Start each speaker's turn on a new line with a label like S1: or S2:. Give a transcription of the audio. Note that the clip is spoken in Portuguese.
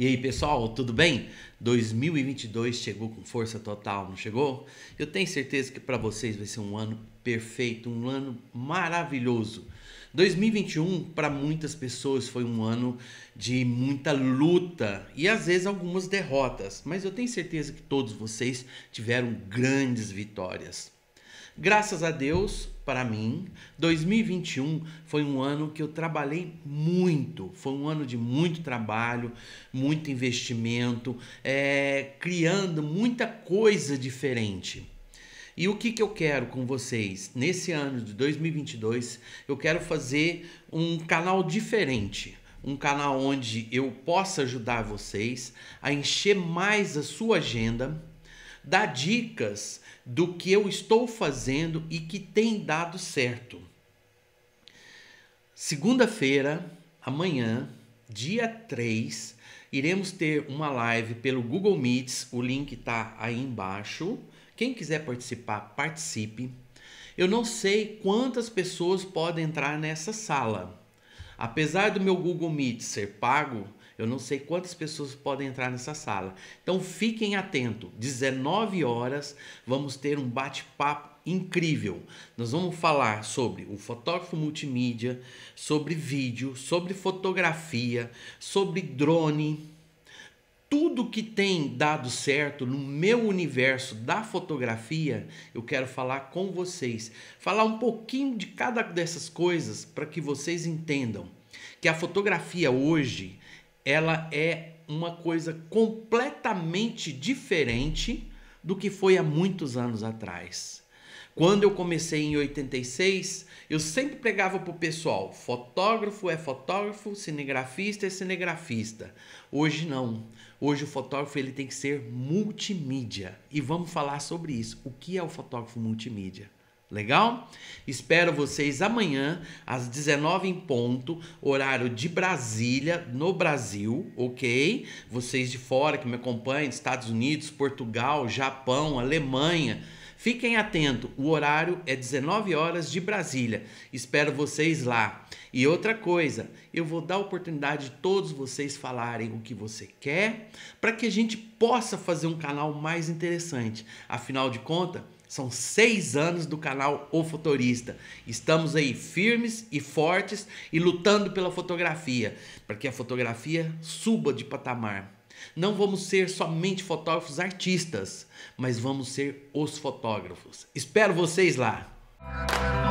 S1: E aí, pessoal, tudo bem? 2022 chegou com força total, não chegou? Eu tenho certeza que para vocês vai ser um ano perfeito, um ano maravilhoso. 2021 para muitas pessoas foi um ano de muita luta e às vezes algumas derrotas, mas eu tenho certeza que todos vocês tiveram grandes vitórias. Graças a Deus, para mim, 2021 foi um ano que eu trabalhei muito. Foi um ano de muito trabalho, muito investimento, é, criando muita coisa diferente. E o que, que eu quero com vocês? Nesse ano de 2022, eu quero fazer um canal diferente um canal onde eu possa ajudar vocês a encher mais a sua agenda, dar dicas do que eu estou fazendo e que tem dado certo. Segunda-feira, amanhã, dia 3, iremos ter uma live pelo Google Meets, o link está aí embaixo. Quem quiser participar, participe. Eu não sei quantas pessoas podem entrar nessa sala. Apesar do meu Google Meet ser pago, eu não sei quantas pessoas podem entrar nessa sala. Então fiquem atentos. 19 horas vamos ter um bate-papo incrível. Nós vamos falar sobre o fotógrafo multimídia, sobre vídeo, sobre fotografia, sobre drone, tudo que tem dado certo no meu universo da fotografia, eu quero falar com vocês. Falar um pouquinho de cada dessas coisas para que vocês entendam que a fotografia hoje ela é uma coisa completamente diferente do que foi há muitos anos atrás. Quando eu comecei em 86, eu sempre pregava para o pessoal: fotógrafo é fotógrafo, cinegrafista é cinegrafista. Hoje não. Hoje o fotógrafo ele tem que ser multimídia. E vamos falar sobre isso. O que é o fotógrafo multimídia? Legal? Espero vocês amanhã às 19 em ponto, horário de Brasília, no Brasil, ok? Vocês de fora que me acompanham, Estados Unidos, Portugal, Japão, Alemanha, fiquem atentos. O horário é 19 horas de Brasília. Espero vocês lá. E outra coisa, eu vou dar a oportunidade de todos vocês falarem o que você quer, para que a gente possa fazer um canal mais interessante. Afinal de contas, são seis anos do canal O Fotorista. Estamos aí firmes e fortes e lutando pela fotografia, para que a fotografia suba de patamar. Não vamos ser somente fotógrafos artistas, mas vamos ser os fotógrafos. Espero vocês lá!